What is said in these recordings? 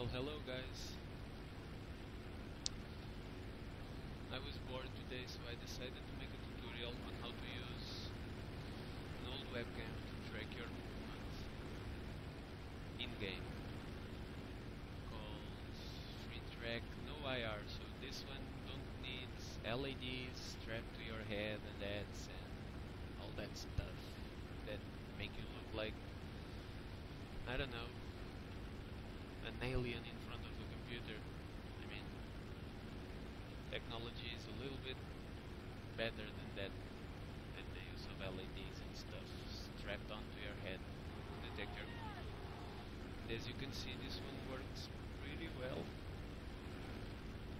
Well, hello guys. I was bored today so I decided to make a tutorial on how to use an old webcam to track your movements in-game called Free Track No IR. So this one don't need LEDs strapped to your head and that's and all that stuff that make you look like I don't know an alien in front of a computer. I mean, technology is a little bit better than that, than the use of LEDs and stuff strapped onto your head to detect your. As you can see, this one works pretty well.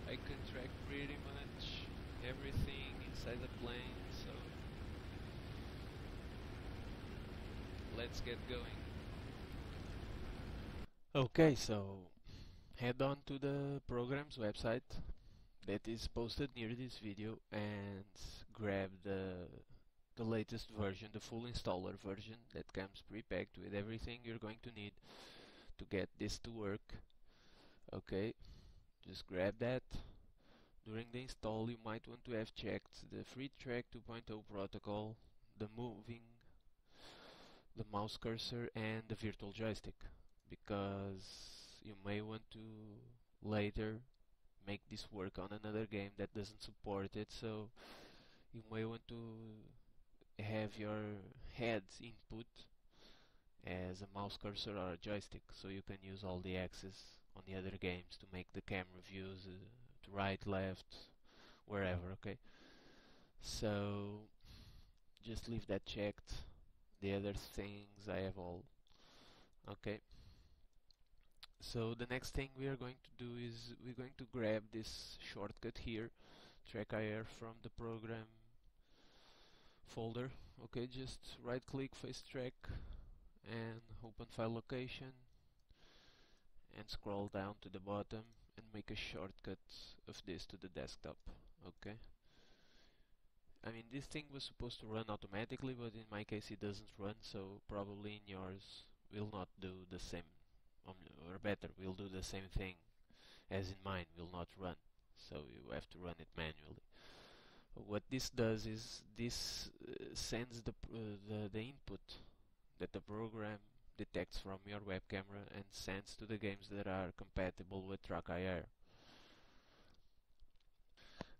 I can track pretty much everything inside the plane, so let's get going. Okay, so head on to the program's website that is posted near this video and grab the the latest version, the full installer version that comes pre-packed with everything you're going to need to get this to work. Okay, just grab that. During the install you might want to have checked the FreeTrack 2.0 protocol, the moving, the mouse cursor and the virtual joystick because you may want to later make this work on another game that doesn't support it. So you may want to have your head input as a mouse cursor or a joystick so you can use all the axes on the other games to make the camera views uh, to right left wherever okay? So just leave that checked. The other things I have all okay so the next thing we are going to do is we're going to grab this shortcut here track IR from the program folder. Okay just right click face track and open file location and scroll down to the bottom and make a shortcut of this to the desktop. Okay? I mean this thing was supposed to run automatically but in my case it doesn't run so probably in yours will not do the same or better we'll do the same thing as in mine will not run. So you have to run it manually. What this does is this uh, sends the, uh, the the input that the program detects from your web camera and sends to the games that are compatible with TrackIR.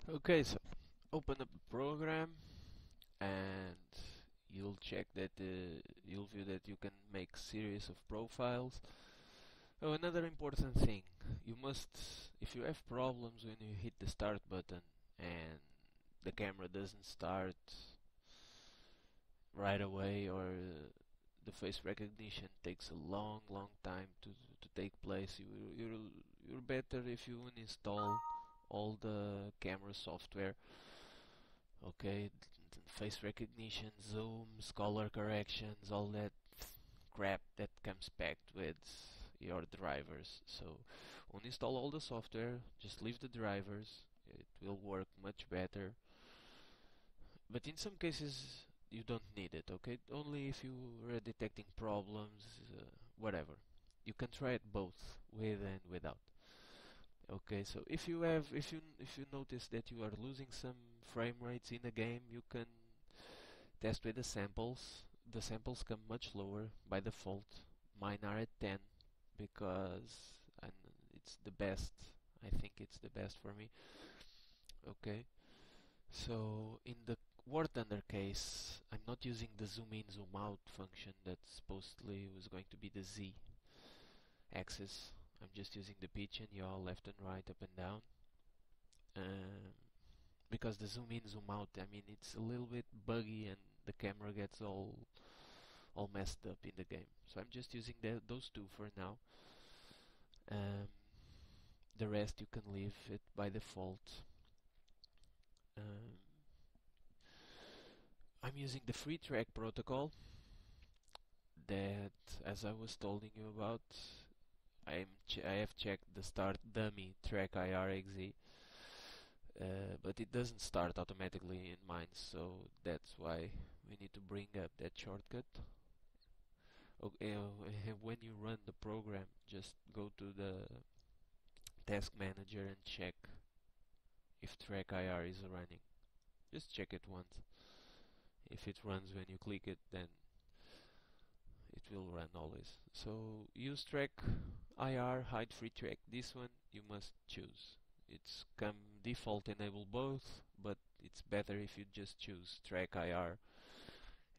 Okay, so open up the program and you'll check that uh, you'll view that you can make series of profiles Oh, another important thing, you must, if you have problems when you hit the start button and the camera doesn't start right away or the face recognition takes a long long time to to take place you you're you're better if you install all the camera software. Okay face recognition zooms color corrections all that crap that comes packed with your drivers. So uninstall all the software just leave the drivers. It will work much better. But in some cases you don't need it okay? Only if you are detecting problems uh, whatever. You can try it both with and without. Okay so if you have if you if you notice that you are losing some frame rates in a game you can test with the samples. The samples come much lower by default. Mine are at 10 because and it's the best I think it's the best for me. Okay? So in the War Thunder case I'm not using the zoom in zoom out function that supposedly was going to be the Z axis. I'm just using the pitch and yaw left and right up and down. Um, because the zoom in zoom out I mean it's a little bit buggy and the camera gets all all messed up in the game. So I'm just using the, those two for now. Um, the rest you can leave it by default. Um, I'm using the free track protocol that, as I was telling you about, I'm I have checked the start dummy track IRXZ, uh, but it doesn't start automatically in mine, so that's why we need to bring up that shortcut Uh, when you run the program, just go to the task manager and check if track IR is running. Just check it once. If it runs when you click it, then it will run always. So use track IR, hide free track. This one you must choose. It's come default enable both, but it's better if you just choose track IR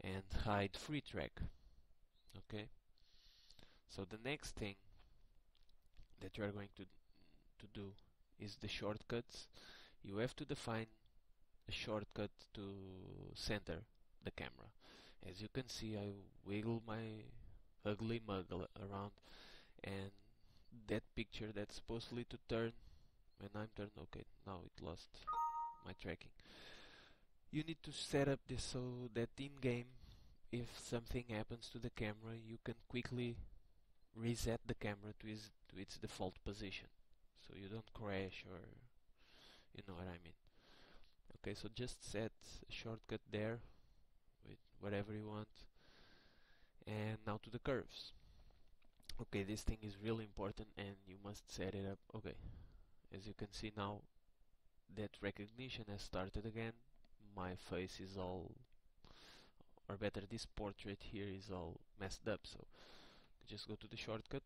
and hide free track. Okay. So the next thing that you are going to to do is the shortcuts. You have to define a shortcut to center the camera. As you can see, I wiggle my ugly mug around, and that picture that's supposedly to turn when I'm turned. Okay, now it lost my tracking. You need to set up this so that in game, if something happens to the camera, you can quickly reset the camera to its, to its default position, so you don't crash or you know what I mean. Okay, so just set a shortcut there with whatever you want. And now to the curves. Okay this thing is really important and you must set it up. Okay as you can see now that recognition has started again. My face is all or better this portrait here is all messed up so just go to the shortcut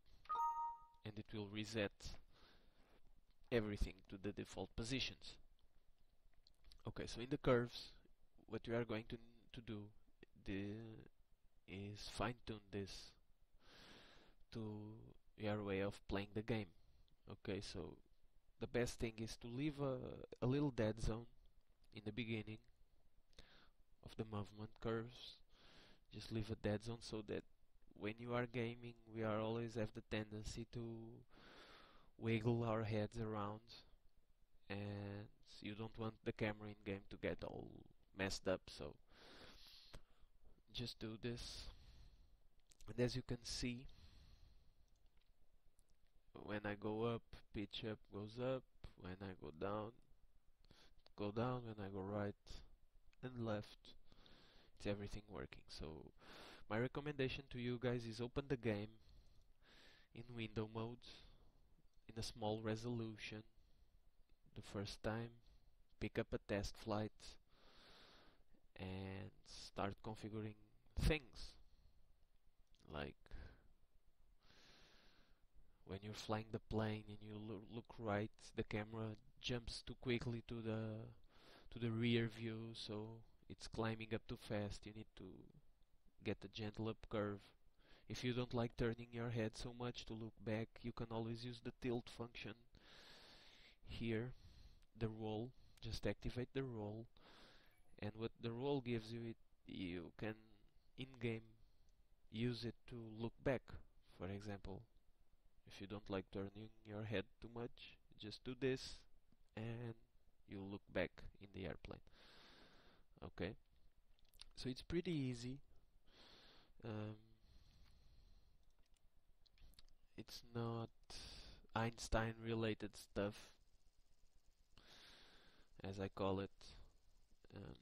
and it will reset everything to the default positions. Okay so in the curves what we are going to to do the is fine-tune this to your way of playing the game. Okay so the best thing is to leave a, a little dead zone in the beginning of the movement curves just leave a dead zone so that when you are gaming we are always have the tendency to wiggle our heads around. And you don't want the camera in game to get all messed up so just do this. And as you can see when I go up pitch up goes up. When I go down go down. When I go right and left. It's everything working. So my recommendation to you guys is open the game in window mode in a small resolution the first time pick up a test flight and start configuring things. Like when you're flying the plane and you lo look right the camera jumps too quickly to the to the rear view so it's climbing up too fast. You need to get a gentle up curve. If you don't like turning your head so much to look back you can always use the tilt function here the roll. Just activate the roll. And what the roll gives you it you can in-game use it to look back. For example if you don't like turning your head too much just do this and you look back in the airplane. Okay? So it's pretty easy. Um, it's not Einstein related stuff as I call it. Um,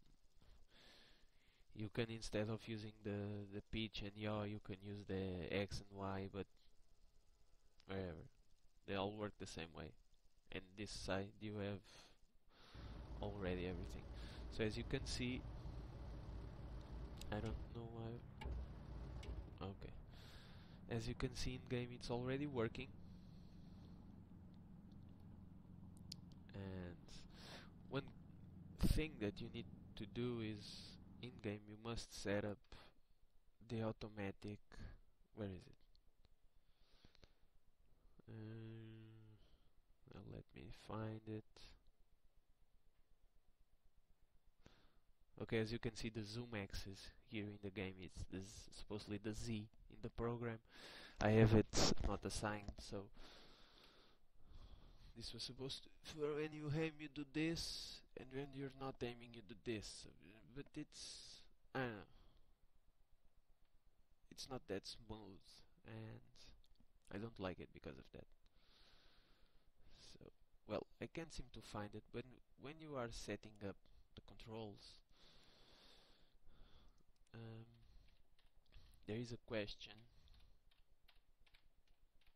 you can instead of using the the pitch and yaw you can use the X and Y but wherever they all work the same way. And this side you have already everything. So as you can see I don't know why. Okay. As you can see in game it's already working. And one thing that you need to do is in game you must set up the automatic where is it? Uh, let me find it okay as you can see the zoom axis here in the game it's this supposedly the Z in the program. I have it not assigned so this was supposed to for when you aim you do this and when you're not aiming you do this. But it's I don't know. It's not that smooth and I don't like it because of that. So well I can't seem to find it. But when you are setting up the controls um, there is a question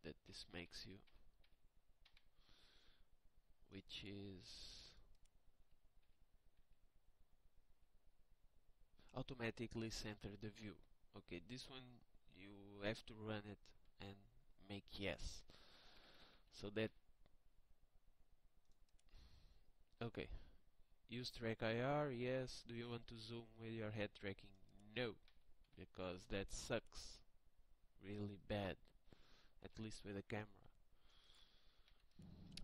that this makes you which is automatically center the view. Okay this one you have to run it and make yes. So that okay use track IR yes. Do you want to zoom with your head tracking no because that sucks really bad at least with a camera.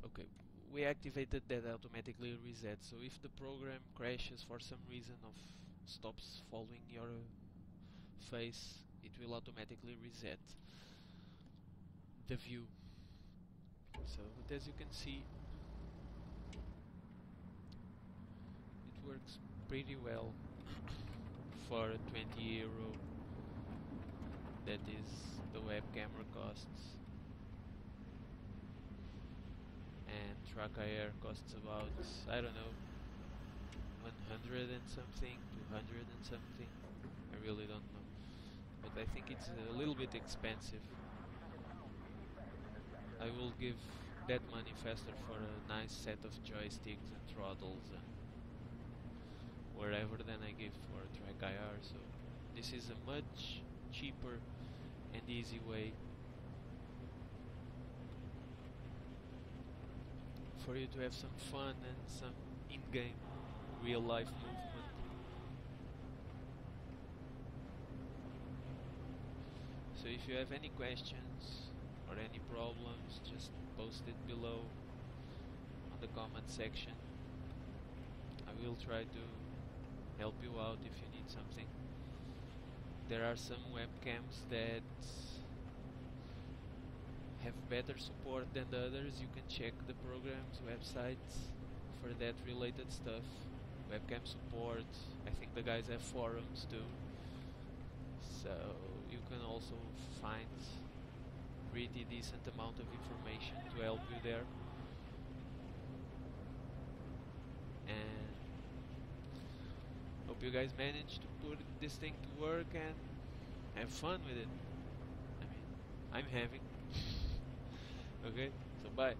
Okay we activated that automatically reset so if the program crashes for some reason of stops following your face it will automatically reset the view. So as you can see it works pretty well for 20 euro that is the web camera costs and TrackIR costs about I don't know 100 and something 200 and something. I really don't know. But I think it's a little bit expensive. I will give that money faster for a nice set of joysticks and throttles and than I give for TrackIR so this is a much cheaper and easy way for you to have some fun and some in-game real life movement. So if you have any questions or any problems just post it below on the comment section. I will try to help you out if you need something. There are some webcams that have better support than the others. You can check the program's websites for that related stuff. Webcam support. I think the guys have forums too. So you can also find pretty decent amount of information to help you there. And hope you guys manage to put this thing to work and have fun with it. I mean, I'm having. okay, so bye.